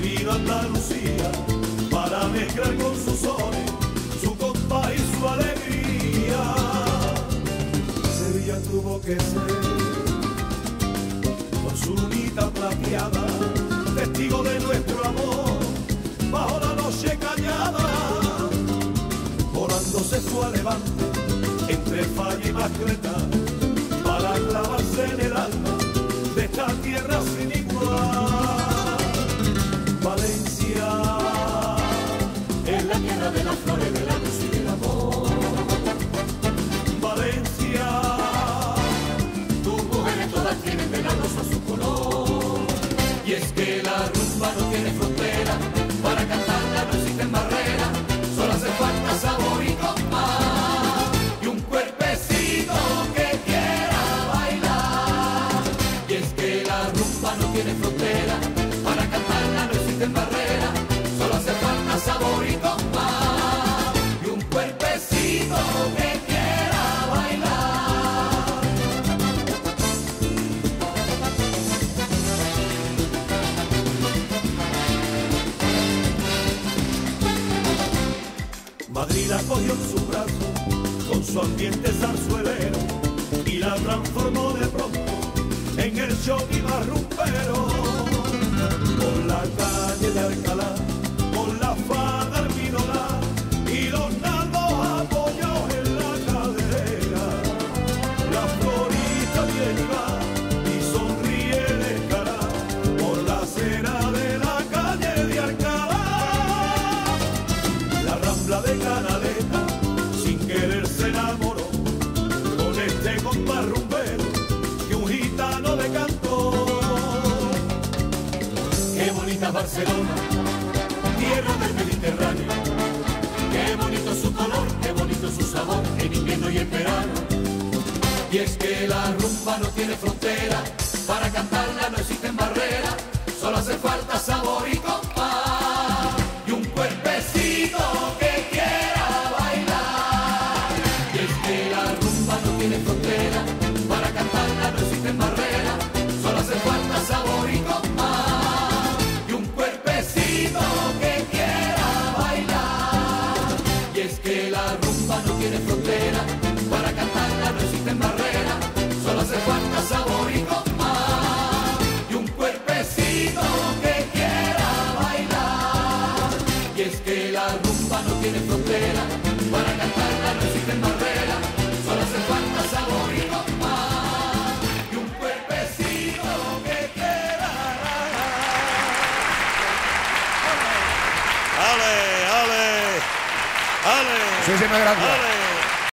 vino a Andalucía para mezclar con sus sones su compás y su alegría. Sevilla tuvo que ser con su unita plateada, testigo de nuestro amor, bajo la noche callada, volándose su levante entre falla y mascleta, de las flores, de la luz y del amor. Valencia, tus mujeres todas tienen de la rosa su color. Y es que la rumba no tiene frontera, para cantarla no existen barreras, solo hace falta sabor y compás. Y un cuerpecito que quiera bailar. Y es que la rumba no tiene frontera, Madrid la cogió en su brazo con su ambiente zarzuelero y la transformó de pronto en el show y barrumpero. Barcelona, tierra del Mediterráneo. Qué bonito su color, qué bonito su sabor, en invierno y en verano. Y es que la rumba no tiene frontera, para cantarla no existen barreras, solo hace falta sabor y compás. Rumba no tiene frontera, para cantarla no existen barreras, solo hace falta sabor y compás. Y un cuerpecito que quiera ¡Ale, ale! ¡Ale! Muchísimas gracias. ¡Ale!